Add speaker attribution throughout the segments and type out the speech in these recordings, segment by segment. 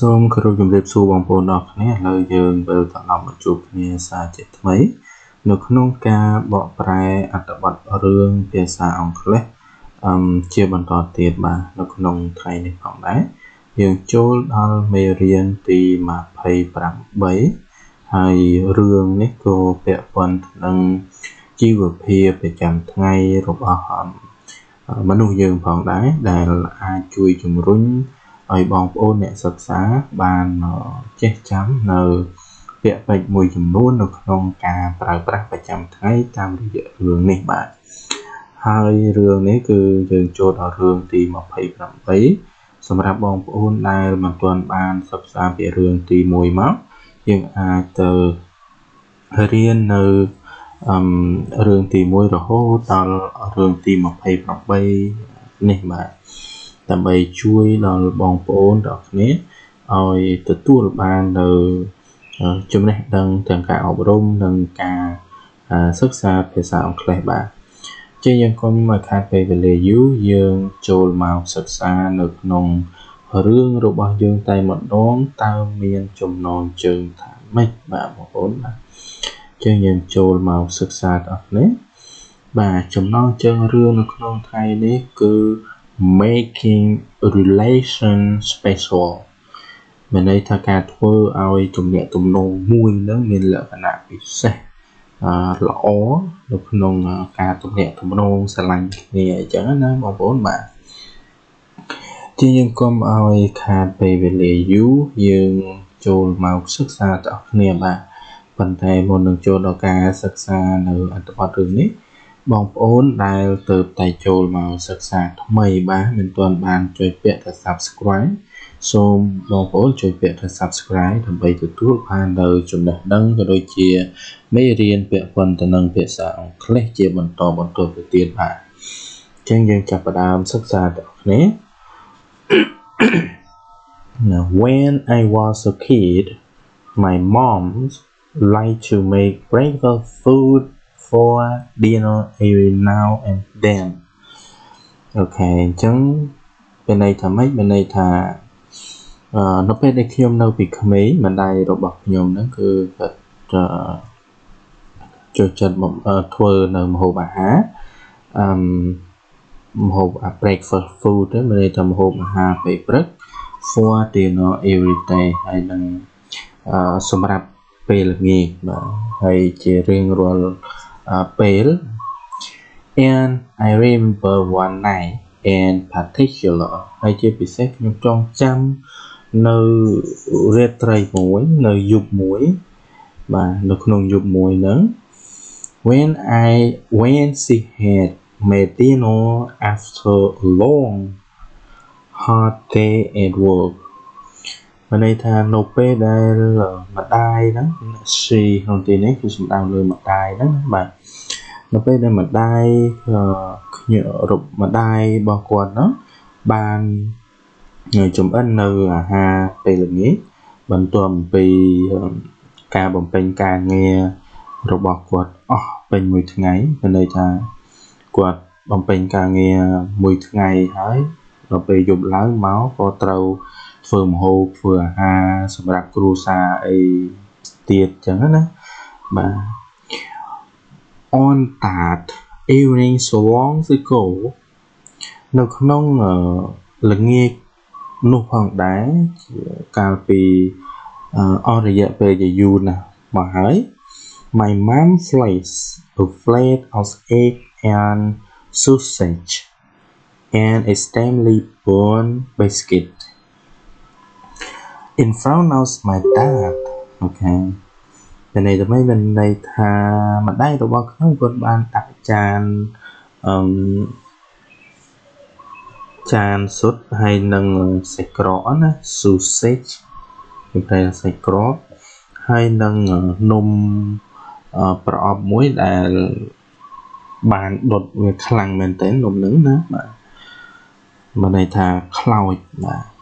Speaker 1: សូមគោរពជម្រាបសួរបងប្អូនអរគ្នាឥឡូវយើងវិលត្រឡប់មកជួបគ្នាសារជាថ្មី នៅក្នុងការបកប្រែអត្ថបទរឿងភាសាអង់គ្លេសអឹមជាបន្តទៀតបាទនៅក្នុងថ្ងៃនេះផងដែរយើងចូលដល់មេរៀនទី28ហើយរឿងនេះក៏ពាក់ព័ន្ធនឹងជីវភាពប្រចាំថ្ងៃរបស់មនុស្សយើងផងដែរដែលអាចជួយជំរុញ ឲ្យបងប្អូនអ្នកសិក្សាបានចេះចាំនៅពាក្យពេចន៍មួយចំនួននៅក្នុងការប្រើប្រាស់ប្រចាំថ្ងៃតាមរយៈរឿងនេះបាទហើយរឿងនេះគឺយើងចូលដល់រឿងទី28សម្រាប់បងប្អូនដែលមិនទាន់បានសិក្សាពីរឿងទី1មកយើងអាចទៅរៀននៅអឹមរឿងទី1រហូតដល់រឿងទី28នេះបាទ ដើម្បីជួយដល់បងប្អូនទាំងគ្នាឲ្យទទួលបាននៅចំណេះដឹងទាំងការអប់រំនិងការសិក្សាភាសាអង់គ្លេសបាទជាយើងគុំមកខាត់ពេលវេលាយូរយើងចូលមកសិក្សានៅក្នុងរឿងរបស់យើងតែម្ដងតើមានចំណងជើងថាម៉េចបាទបងប្អូនបាទចឹងយើងចូលមកសិក្សាទាំងអស់គ្នាបាទចំណងជើងរឿងនៅក្នុងថ្ងៃនេះគឺ making relation special មានន័យថាការធ្វើឲ្យទំនាក់ទំនងមួយនឹងមានលក្ខណៈពិសេសអឺល្អនៅក្នុងការទំនាក់ទំនងស្រឡាញ់គ្នាអញ្ចឹងណាបងប្អូនបាទជាយើងគុំឲ្យខាតពេលវេលាយូរយើងចូលមកសិក្សាតអស់គ្នាបាទប៉ុន្តែមុននឹងចូលដល់ការសិក្សានៅអត្ថបទរឿងនេះ បងប្អូនដែលទៅតែចូលមកសិក្សាថ្មីបាទមិនទាន់បានចុចពាក្យថា Subscribe សូមបងប្អូនចុចពាក្យថា Subscribe ដើម្បីទទួលបាននៅចំណេះដឹងក៏ដូចជាមេរៀនពាក់ព័ន្ធទៅនឹងភាសាអង់គ្លេសជាបន្តបន្ទាប់ទៅទៀតបាទអញ្ចឹងយើងចាប់ផ្ដើមសិក្សាទៅគ្នា Now when I was a kid my mom liked to make breakfast food for dinner every now and then អូខេអញ្ចឹងមានន័យថាម៉េចមានន័យថាអឺនៅពេលដែលខ្ញុំនៅពីក្មេងម្ដាយរបស់ខ្ញុំហ្នឹងគឺគាត់ចូលចិត្តធ្វើនៅម្ហូបអាហារអឺម្ហូប breakfast food ហ្នឹងមានន័យថាម្ហូបអាហារពេលព្រឹក for dinner every day ហើយនឹងអឺសម្រាប់ពេលល្ងាចបាទហើយជារៀងរាល់ ពេល and I remember one night in particular ហើយជាពិសេសខ្ញុំចងចាំនៅរាត្រីមួយនៅយប់មួយបាទនៅក្នុងយប់មួយហ្នឹង when I when she had made dinner after a long hard day at work មានន័យថានៅពេលដែលម្ដាយហ្នឹង she ក្នុងទីនេះគឺសំដៅលើម្ដាយហ្នឹងបាទនៅពេលដែលម្ដាយខ្ញុំរកម្ដាយរបស់គាត់ហ្នឹងបានចំអិននៅអាហារពេលល្ងាចបន្ទាប់ពីការបំពេញការងាររបស់គាត់អស់ពេញមួយថ្ងៃមានន័យថាគាត់បំពេញការងារមួយថ្ងៃហើយដល់ពេលយប់ឡើងមកក៏ត្រូវ ធ្វើម្ហូបធ្វើអាហារសម្រាប់គ្រួសារអីទៀតចឹងណាបាទ on that evening so long ago នៅក្នុងល្ងាចនោះផងដែរកាលពីអស់រយៈពេលជាយូរណាស់មកហើយ my mom placed a plate of egg and sausage and a steamly born biscuit in front of my dad អូខេតែន័យទៅមានន័យថាម្ដាយរបស់ខ្ញុំគាត់បានដាក់ចានអឺចានសុទ្ធហើយនឹងសាច់ក្រកណា sausage គឺតែសាច់ក្រកហើយនឹងនំប្រអប់មួយដែលបានដុតវាខ្លាំងមែនទែននំនឹងណាបាទមានន័យថាខ្លោចបាទ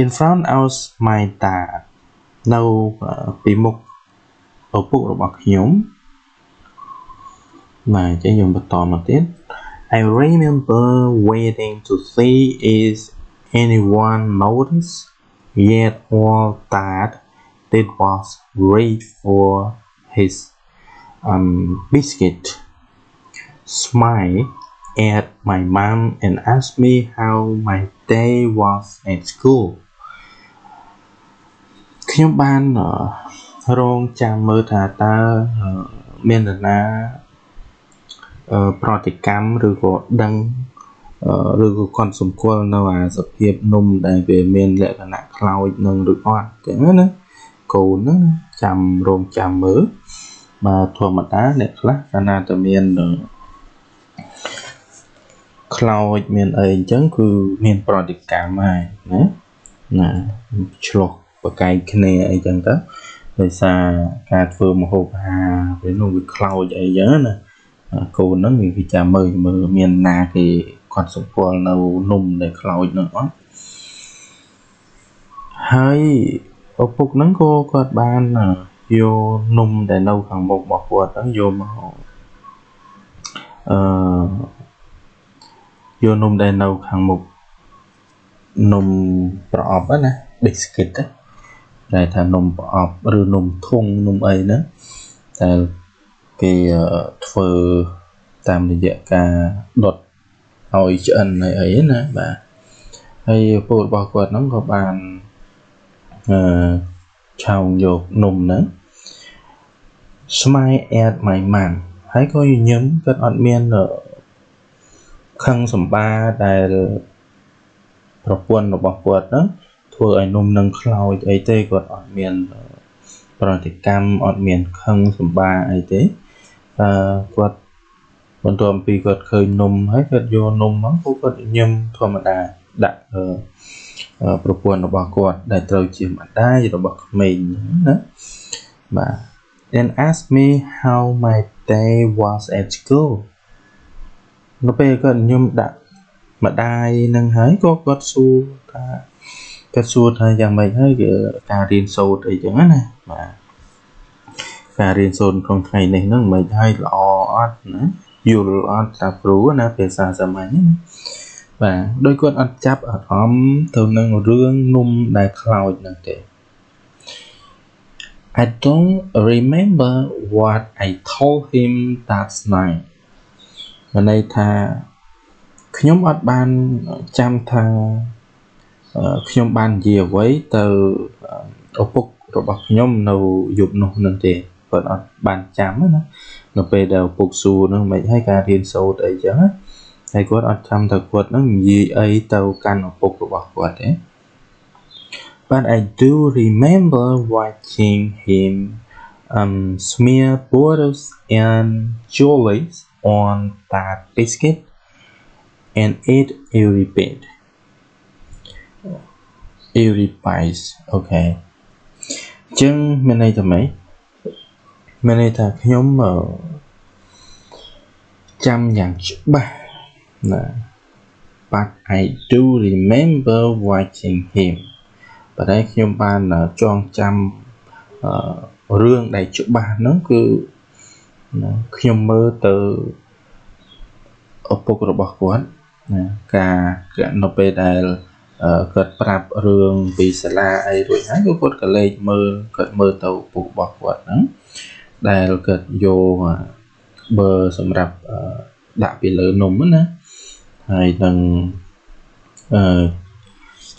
Speaker 1: in front of my dad នៅពីមុខឪពុករបស់ខ្ញុំបាទអញ្ចឹងយើងបន្តមកទៀត I remember waiting to see is anyone notice yet all that did was wait for his um, biscuit smile at my mom and ask me how my day was at school ខ្ញុំបានរងចាំមើលថាតើមាននរណាប្រតិកម្មឬក៏ដឹងឬក៏គាត់សម្គាល់នៅអាសភាពនំដែលវាមានលក្ខណៈខ្លោចនឹងឬអត់ចឹងណាកូនហ្នឹងចាំរងចាំមើលបាទធម្មតាអ្នកខ្លះកាលណាតែមាន ខ្លោចមានអីអញ្ចឹងគឺមានប្រតិកម្មហើយណាណាឆ្លោះបកែកគ្នាអីចឹងទៅដោយសារការធ្វើមហូបអាហារវានោះវាខ្លោចអីចឹងណាកូនហ្នឹងវាចាំមើលមើលមានណាគេគាត់សម្គាល់នៅនំដែលខ្លោចហ្នឹងអត់ហើយឪពុកហ្នឹងក៏គាត់បានយកនំដែលនៅខាងមុខរបស់គាត់ហ្នឹងយកមកអឺ យកនំដែលនៅខាងមុខនំប្រអប់ណា biscuit ដែលថានំប្រអប់ឬនំធុងនំអីហ្នឹងតែគេធ្វើតាមរយៈការដុតឲ្យឆ្អិនហើយអីណាបាទហើយពូរបស់គាត់ហ្នឹងក៏បានអឺឆោងយកនំហ្នឹង smile at my mom ហើយក៏ញញឹមគាត់អត់មាន ខឹងសម្បាដែលប្រពន្ធរបស់គាត់ហ្នឹងធ្វើឲ្យនំនឹងខ្លោចអីទេគាត់អត់មានប្រតិកម្មអត់មានខឹងសម្បាអីទេអឺគាត់បន្ទាប់ពីគាត់ឃើញនំហើយគាត់យកនំមកពួកគាត់ញឹមធម្មតាដាក់ប្រពន្ធរបស់គាត់ដែលត្រូវជាម្ដាយរបស់ក្មេងណាបាទ and ask me how my day was at school នៅពេលគាត់ញឹមដាក់ម្ដាយនឹងហើយក៏គាត់សួរថាគាត់សួរថាយ៉ាងម៉េចហើយគឺការរៀនសូត្រអីចឹងណាបាទការរៀនសូត្រក្នុងថ្ងៃនេះហ្នឹងមិនហើយល្អអត់ណាយល់អត់ថាគ្រូណាភាសាសាមញ្ញណាបាទដោយគាត់អត់ចាប់អារម្មណ៍ទៅនឹងរឿងនំដែលខ្លោចហ្នឹងទេ I don't remember what I told him that night មានន័យថាខ្ញុំអត់បានចាំថាខ្ញុំបាននិយាយអ្វីទៅឪពុករបស់ខ្ញុំនៅយប់នោះនឹងទេគាត់អត់បានចាំណានៅពេលដែលឪពុកសួរនឹងមិនឲ្យការរៀនសូត្រអីចឹងហើយគាត់អត់ចាំថាគាត់នឹងនិយាយអីទៅកាន់ឪពុករបស់គាត់ទេ But I do remember watching him um, smear butters and jellies on that biscuit and eat every bit. Every bite, okay. ចឹងមានន័យថាម៉េចមានន័យថាខ្ញុំចាំយ៉ាងច្បាស់ណា but I do remember watching him ប៉ុន្តែខ្ញុំបានចងចាំរឿងដែលច្បាស់ហ្នឹងគឺខ្ញុំមើលទៅ ឪពុករបស់គាត់ណាការនៅពេលដែលគាត់ប្រាប់រឿងពីសាលាអីរួចហើយគាត់ក៏លេចមើលគាត់មើលទៅឪពុករបស់គាត់ហ្នឹងដែលគាត់យកបើសម្រាប់ដាក់ពីលើនំណាហើយនឹងអឺ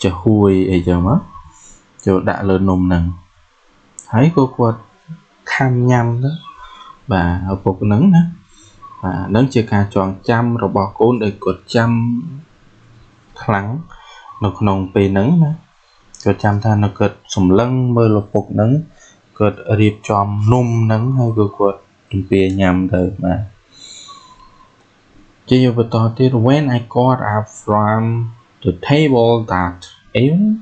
Speaker 1: ចាហួយអីចឹងមកចូលដាក់លើនំហ្នឹងហើយក៏គាត់ខាំញ៉ាំទៅបាទឪពុកហ្នឹងណា បាទនឹងជាការចងចាំរបស់កូនដែលគាត់ចាំខ្លាំងនៅក្នុងពេលហ្នឹងណាគាត់ចាំថានៅគាត់សម្លឹងមើលឪពុកហ្នឹងគាត់រៀបចំនំហ្នឹងហើយក៏គាត់ជំពាញ៉ាំទៅបាទជាបន្តទៀត when I got up from the table that evening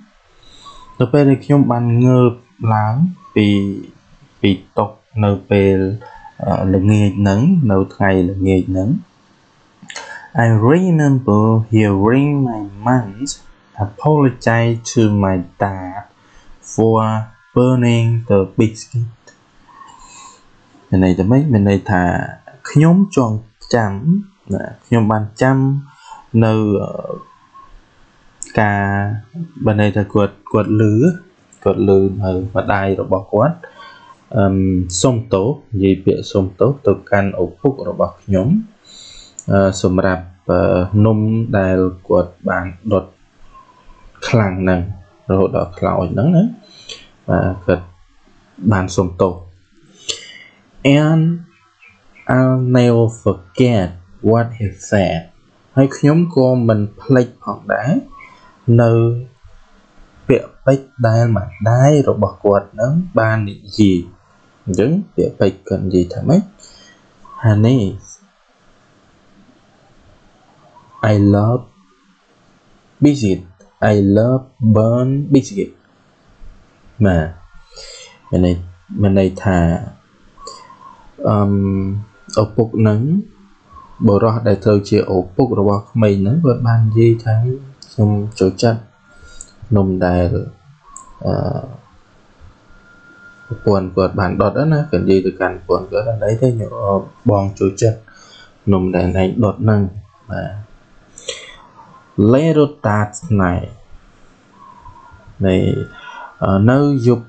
Speaker 1: ទៅពេលដែលខ្ញុំបានងើបឡើងពីពីតុនៅពេល ល្ងាចហ្នឹងនៅថ្ងៃល្ងាចហ្នឹង I remember hearing my mom apologize to my dad for burning the biscuit មានន័យថាម៉េចមានន័យថាខ្ញុំចងចាំណាខ្ញុំបានចាំនៅការបើន័យថាគាត់គាត់លឺគាត់លឺនៅម្ដាយរបស់គាត់ អឹមសុំទោសនិយាយពាក្យសុំទោសទៅកាន់ឪពុករបស់ខ្ញុំអឺសម្រាប់នំដែលគាត់បានដុតខ្លាំងហ្នឹងរហូតដល់ខ្លោចហ្នឹងណាបាទគាត់បានសុំទោស and I'll never forget what he said ហើយខ្ញុំក៏មិនភ្លេចផងដែរនៅពាក្យពេចន៍ដែលម្ដាយរបស់គាត់នឹងបាននិយាយ អញ្ចឹងពាក្យពេចន៍គាត់និយាយថាម៉េច Honey I love biscuit I love burn biscuit បាទមានន័យមានន័យថាអឺឪពុកនឹងបរោះដែលត្រូវជាឪពុករបស់ក្មេងហ្នឹងគាត់បាននិយាយថាខ្ញុំចូលចិត្តនំដែលអឺ ប្រពន្ធគាត់បានដុតណាគាត់និយាយទៅកាន់ប្រពន្ធគាត់អីទេបងចូលចិត្តនំដែលឯងដុតហ្នឹងបាទ Later that night នៃនៅយប់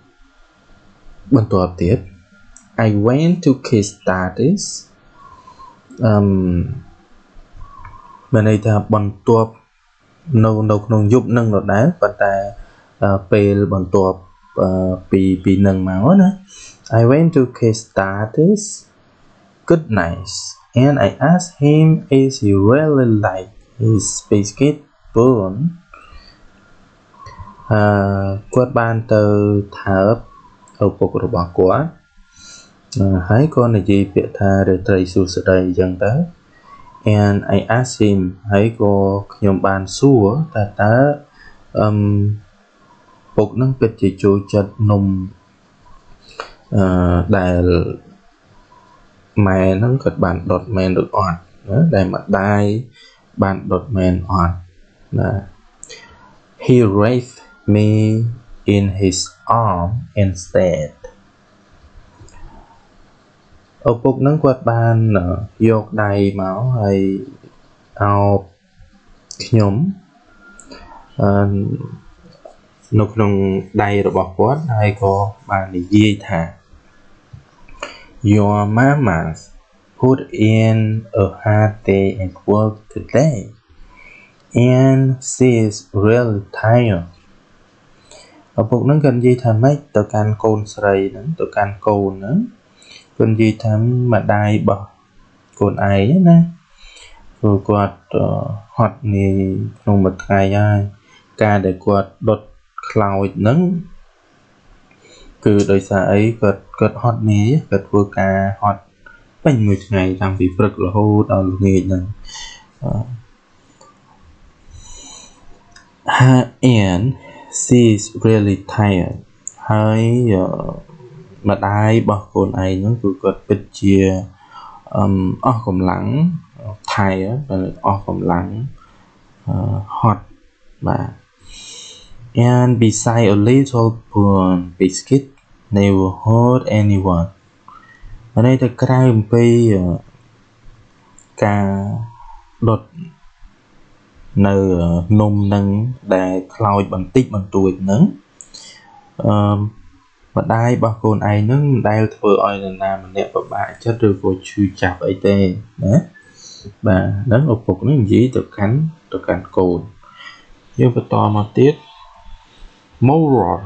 Speaker 1: បន្ទាប់ទៀត I went to kiss status អឺមានន័យថាបន្ទាប់នៅនៅក្នុងយប់នឹងដដែលប៉ុន្តែពេលបន្ទាប់ ពីពីនឹងមកណា I went to kiss status good night and I asked him is he really like his biscuit bone អឺគាត់បានទៅថើបឪពុករបស់គាត់ហើយក៏និយាយពាក្យថារាត្រីសួស្តីអញ្ចឹងទៅ and I asked him ហើយក៏ខ្ញុំបានសួរតើតើអឹម ពុកនឹងពិតជាចូលចិត្តនំអឺដែលម៉ែនឹងគាត់បានដុតមែនឬអត់ណាដែលម្ដាយបានដុតមែនអត់ណា He raised me in his arm instead ឪពុកនឹងគាត់បានយកដៃមកហើយអោបខ្ញុំអឺ នៅក្នុងដៃរបស់គាត់ហើយក៏បាននិយាយថា Your mama put in a hard day at work today and she's really tired ឪពុកនឹងក៏និយាយថាម៉េចទៅកាន់កូនស្រីហ្នឹងទៅកាន់កូនហ្នឹងគាត់និយាយថាម្ដាយរបស់កូនឯងណាព្រោះគាត់ហត់នាយក្នុងមួយថ្ងៃហើយការដែលគាត់ដុត ខ្លោចហ្នឹងគឺដោយសារអីគាត់គាត់ហត់នាយគាត់ធ្វើការហត់ពេញមួយថ្ងៃតាំងពីព្រឹករហូតដល់ល្ងាចហ្នឹង and she's really tired ហើយម្ដាយរបស់កូនឯងហ្នឹងគឺគាត់ពិតជាអឺអស់កម្លាំងថៃអស់កម្លាំងហត់បាទ and beside a little brown biscuit never hurt anyone ន័យទៅក្រៅអំពីការដុតនៅនំនឹងដែលខ្លោចបន្តិចបន្តួចនឹងអឺម្ដាយរបស់កូនឯងនឹងមិនដែលធ្វើឲ្យនរណាម្នាក់ពិបាកចិត្តឬក៏ឈឺចាប់អីទេណាបាទហ្នឹងឪពុកនឹងនិយាយទៅកាន់ទៅកាន់កូនយើងបន្តមកទៀត moral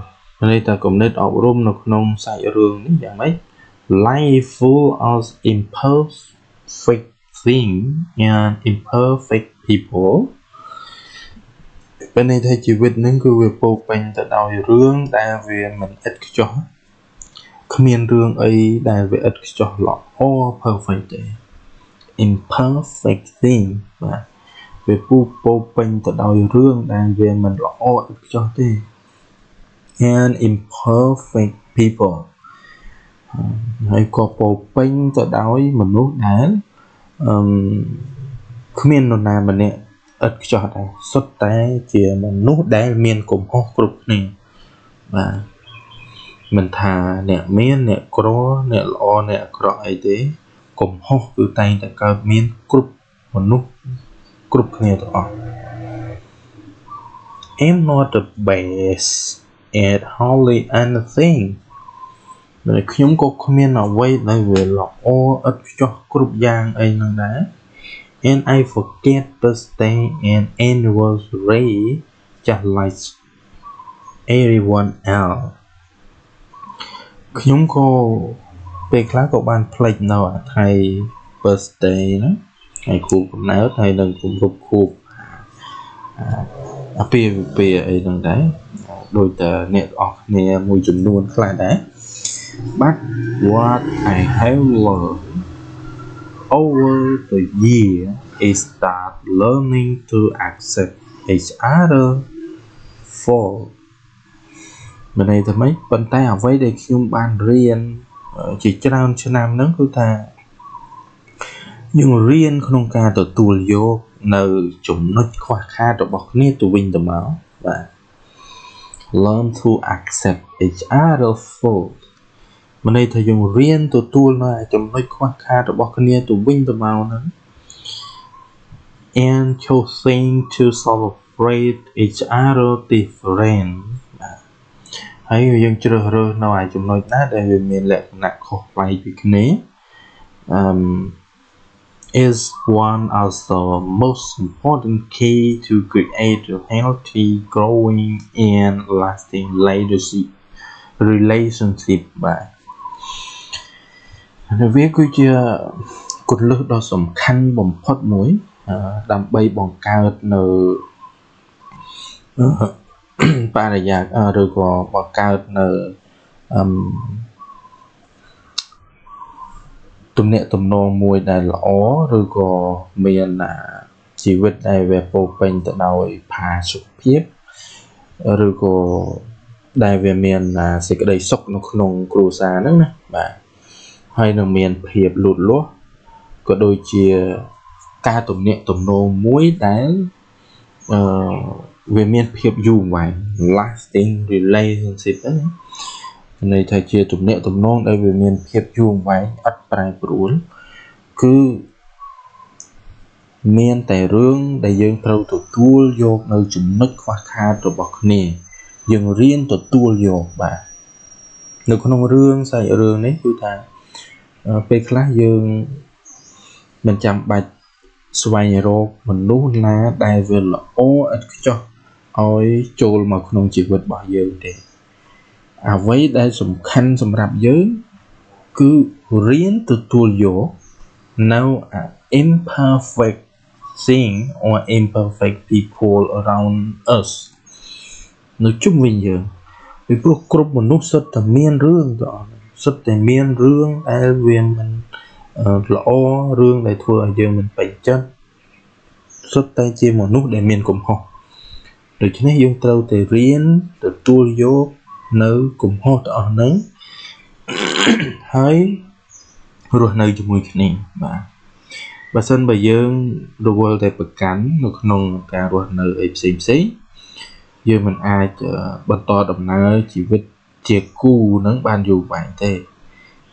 Speaker 1: ន័យថាគំនិតអប់រំនៅក្នុងសាច់រឿងនេះយ៉ាងម៉េច life full of imperfect thing and imperfect people ប៉ុន្តែថាជីវិតនឹងគឺវាពោពេញទៅដោយរឿងដែលវាមិនឥតខ្ចោះគ្មានរឿងអីដែលវាឥតខ្ចោះល្អ perfect ទេ imperfect thing បាទវាពូពោពេញទៅដោយរឿងដែលវាមិនល្អឥតខ្ចោះទេ and imperfect people ហើយក៏ពោពេញទៅដោយមនុស្សដែលអឺគ្មាននរណាម្នាក់ឥតខ្ចោះដែរសុទ្ធតែជាមនុស្សដែលមានកំហុសគ្រប់គ្នាបាទមិនថាអ្នកមានអ្នកក្រអ្នកល្អអ្នកអាក្រក់អីទេកំហុសគឺតែងតែកើតមានគ្រប់មនុស្សគ្រប់គ្នាទាំងអស់ am not the best at hardly anything តែខ្ញុំក៏គ្មានអ្វីដែលវាល្អឥតខ្ចោះគ្រប់យ៉ាងអីហ្នឹងដែរ and I forget birthday and anniversary just like everyone else ខ្ញុំក៏ពេលខ្លះក៏បានភ្លេចនៅថ្ងៃ birthday ណាថ្ងៃខួបកំណើតហើយនឹងគម្រប់ខួបអាពាហ៍ពិពាហ៍អីហ្នឹងដែរ ដោយតែអ្នកអស់គ្នាមួយចំនួនខ្លះដែរ but what I have learned over the year is that learning to accept each other for មានន័យថាម៉េចប៉ុន្តែអ្វីដែលខ្ញុំបានរៀនជាច្រើនឆ្នាំហ្នឹងគឺថាយើងរៀនក្នុងការទទួលយកនៅចំណុចខ្វះខាតរបស់គ្នាទៅវិញទៅមកបាទ learn to accept each other fault មានន័យថាយើងរៀនទទួលនៅចំណុចខ្វះខាតរបស់គ្នាទៅវិញទៅមកហ្នឹង and choosing to celebrate each other different ហើយយើងជ្រើសរើសនៅឯចំណុចណាដែលវាមានលក្ខណៈខុសប្លែកពីគ្នាអឺ is one of the most important key to create a healthy growing and lasting leadership relationship បាទហើយវាគឺជាគន្លឹះដ៏សំខាន់បំផុតមួយ ដើម្បីបង្កើតនៅបរិយាឬក៏បង្កើតនៅអឺ ទំនាក់ទំនងមួយដែលល្អឬក៏មានជីវិតដែលវាពោពេញទៅដោយផាសុខភាពឬក៏ដែលវាមានសេចក្តីសុខនៅក្នុងគ្រួសារហ្នឹងណាបាទហើយនឹងមានភាពលូតលាស់ក៏ដូចជាការទំនាក់ទំនងមួយដែលអឺវាមានភាពយូរអង្វែង lasting relationship ហ្នឹង ន័យថាជាទំនាក់ទំនងដែលវាមានភាពយូរអង្វែងឥតប្រែប្រួលគឺមានតែរឿងដែលយើងត្រូវទទួលយកនៅចំណុចខ្វះខាតរបស់គ្នាយើងរៀនទទួលយកបាទនៅក្នុងរឿងសាច់រឿងនេះគឺថាពេលខ្លះយើងមិនចាំបាច់ស្វែងរកមនុស្សណាដែលវាល្អឥតខ្ចោះឲ្យចូលមកក្នុងជីវិតរបស់យើងទេ អ្វីដែលសំខាន់សម្រាប់យើងគឺរៀនទទួលយកនៅ imperfect thing or imperfect people around us នៅជុំវិញយើងពីព្រោះគ្រប់មនុស្សសុទ្ធតែមានរឿងទាំងអស់សុទ្ធតែមានរឿងដែលវាមិនល្អរឿងដែលធ្វើឲ្យយើងមិនពេញចិត្តសុទ្ធតែជាមនុស្សដែលមានកំហុសដូច្នេះយើងត្រូវតែរៀនទទួលយក នៅកំហុសទាំងអស់ហ្នឹងហើយរស់នៅជាមួយគ្នាបាទបើសិនបើយើងរវល់តែប្រកាន់នៅក្នុងការរស់នៅអីផ្សេងផ្សេងយើងមិនអាចបន្តដំណើរជីវិតជាគូនឹងបានយូរវែងទេ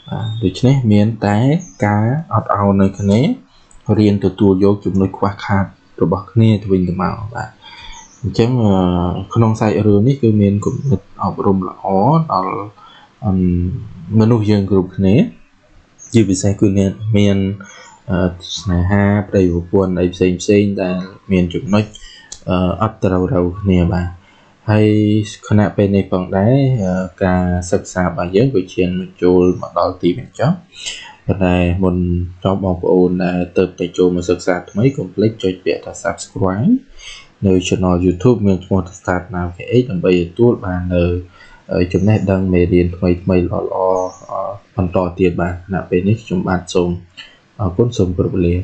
Speaker 1: បាទដូច្នេះមានតែការអត់ឱននៅគ្នារៀនទទួលយកចំណុចខ្វះខាតរបស់គ្នាទៅវិញទៅមកបាទ អញ្ចឹងក្នុងសាច់រឿងនេះគឺមានគំនិតអប់រំល្អដល់មនុស្សយើងគ្រប់គ្នាជាពិសេសគឺមានស្នេហាប្តីប្រពន្ធអីផ្សេងផ្សេងដែលមានចំណុចអត់ត្រូវត្រូវគ្នាបាទហើយគណៈពេលនេះផងដែរការសិក្សារបស់យើងក៏ឈានមកចូលមកដល់ទីបញ្ចប់ប៉ុន្តែមុនចប់បងប្អូនដែលទៅតែចូលមកសិក្សាថ្មីកុំភ្លេចចុចពាក្យថា subscribe នៅ channel YouTube មានឈ្មោះថា Start Now KH ដើម្បីទទួលបាននៅចំណេះដឹងមេរៀនថ្មីថ្មីល្អៗបន្តទៀតបាទณពេលនេះខ្ញុំបាទសូមអរគុណសូមគោរពលា